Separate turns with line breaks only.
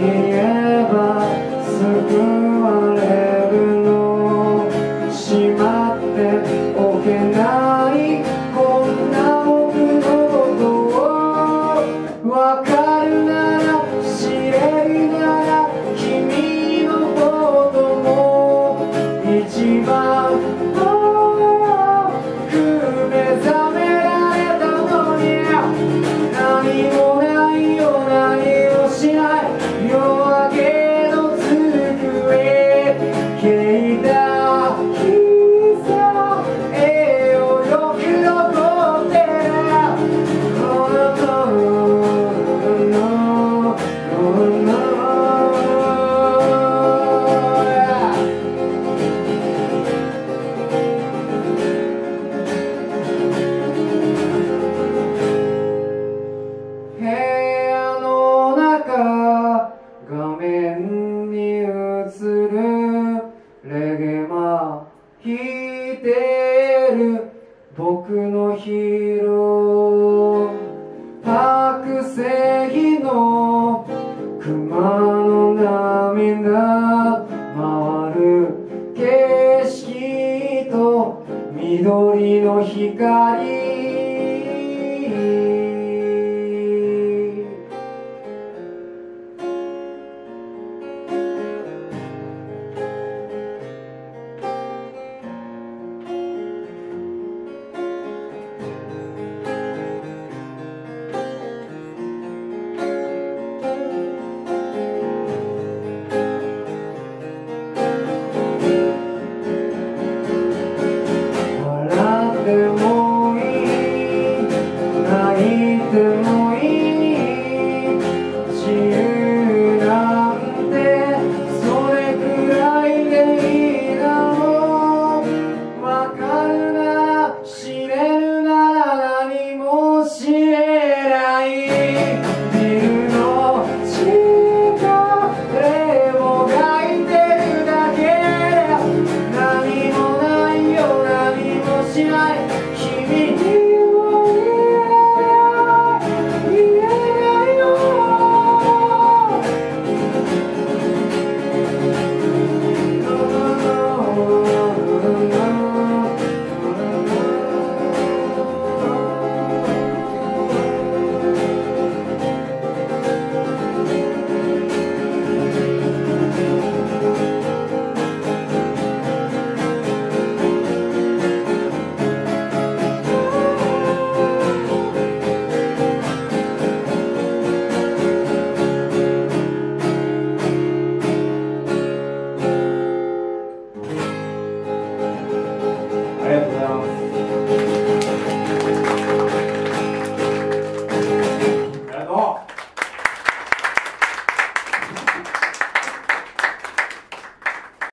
Yeah. レゲマ弾いてる。僕のヒーロー。覚醒の熊の涙。回る景色と緑の光。life.